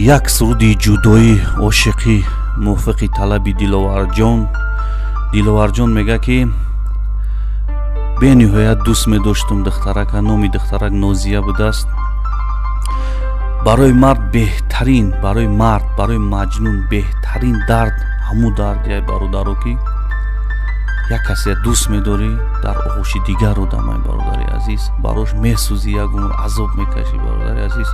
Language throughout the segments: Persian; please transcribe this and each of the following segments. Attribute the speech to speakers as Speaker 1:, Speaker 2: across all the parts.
Speaker 1: як суруди ҷудоӣ ошиқӣ мувофиқи талаби диловарҷон. Диловарҷон мегӯяд ки бениҳоят дӯст медоштум духтарака номи духтарак нозия будааст. Барои мард беҳтарин барои мард барои маҷнун беҳтарин дард ҳаму дарди ай бародаро ки як касе дӯст медорӣ дар оғӯши дигар одамай бародари азиз. Барош месӯзӣ як умр азоб мекашӣ бародари азиз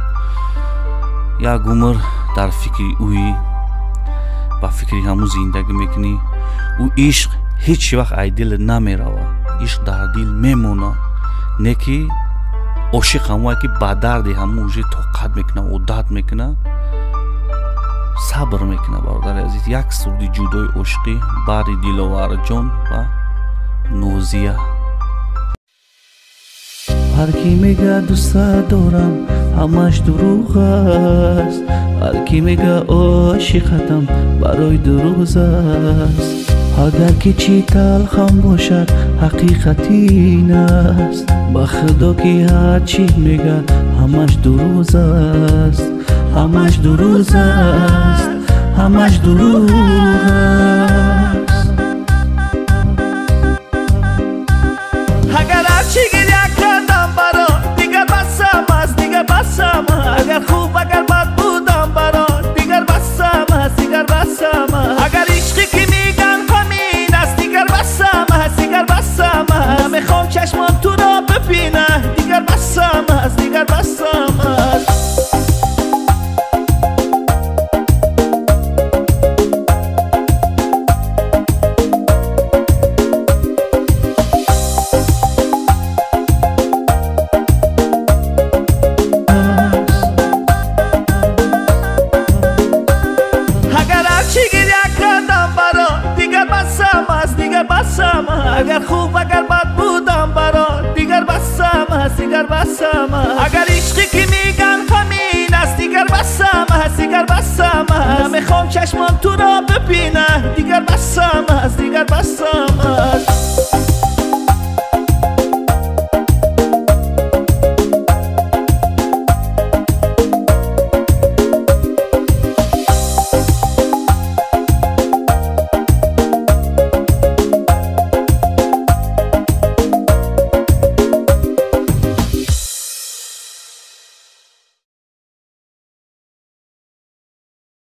Speaker 1: як умр дар фикри ӯӣ ба фикри ҳамун зиндагӣ мекунӣ ӯ ишқ ҳеҷ вақт ай дилат намерава ишқ дар дил мемона не ки ошиқ ҳамое ки ба дарди ҳамун уже тоқат мекуна одат мекуна сабр мекуна бародари азиз як сурди ҷудои ошиқӣ баъди диловарҷон ва нозия
Speaker 2: هر کی میگه دوست دارم همش دروغ است. هر کی میگه عاشقتم برای دروغ است. اگر که چی تلخم باشد حقیقت این است. به خدا که هر چی میگه همش دروغ است. همش دروغ است. همش دروغ است.
Speaker 3: اگر هر چی sama agar ku bakal خوب اگر بد بودم برات. دیگر بسم هست دیگر بسم اگر عشقی که میگن همین است دیگر بسم هست دیگر بسم نمی‌خوام چشمان تو را ببینه. دیگر بسم هست دیگر بسم